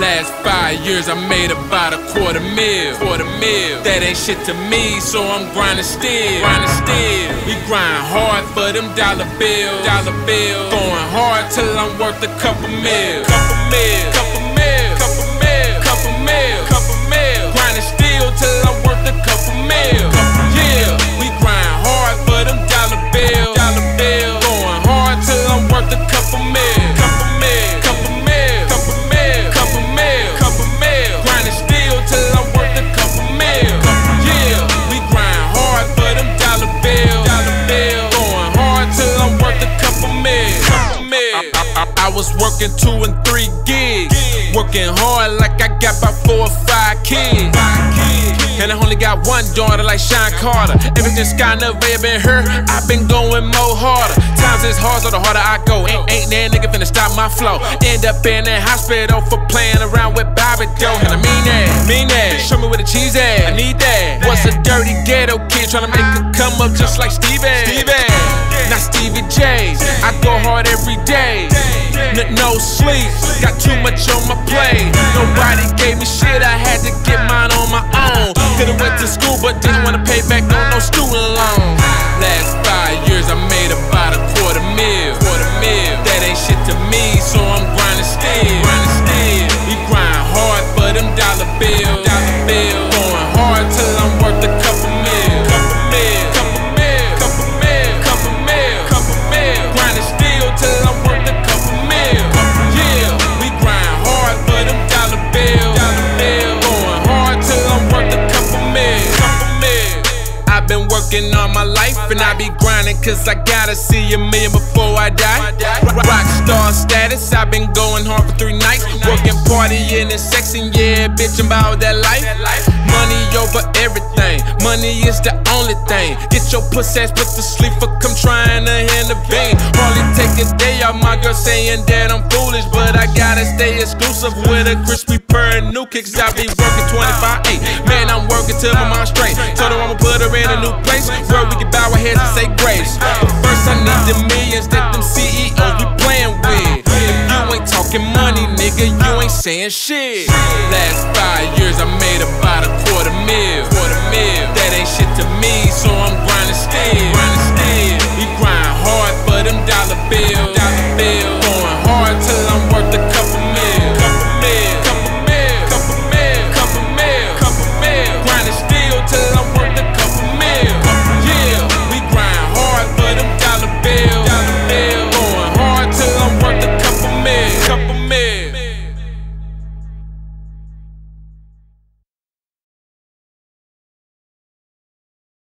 Last five years I made about a quarter mil. Quarter mil. That ain't shit to me, so I'm grinding still. Grinding still. We grind hard for them dollar bills. Dollar bills. Going hard till I'm worth a couple mil. Couple mil. Couple I, I, was working two and three gigs. Working hard like I got about four or five kids. And I only got one daughter like Sean Carter. Ever since Sky never been her, I've been going more harder. Times is hard, so the harder I go. Ain't, ain't that nigga finna stop my flow. End up in the hospital for playing around with Bobby Doe. And I mean that, mean that. Show me where the cheese at. I need that. What's a dirty ghetto kid trying to make it come up just like. Stevie. Not Stevie J. No sleep, got too much on my plate. Nobody gave me shit, I had to get mine on my own. Could've went to school, but didn't wanna pay back on no student loan. Last five years, I made about a quarter mil. Quarter mil. That ain't shit to me, so I'm. Grinding still. Working all my life and I be grinding cause I gotta see a million before I die. Rock star status, I've been going hard for three nights. Working, partying, and sexing, yeah, bitch, I'm about that life. Money over everything, money is the only thing. Get your pussy ass put to sleep for come trying to bang. Hardly take a day off, my girl saying that I'm foolish, but I gotta stay exclusive with a crispy of new kicks. I be working 25 8. Man, I'm working till my mind straight. Told her I'ma put her in a new place where we can bow our heads and say grace. But first, I need the millions that them CEOs be playing with. If you ain't talking money, nigga, you ain't saying shit. Last five years, I made about a quarter mil.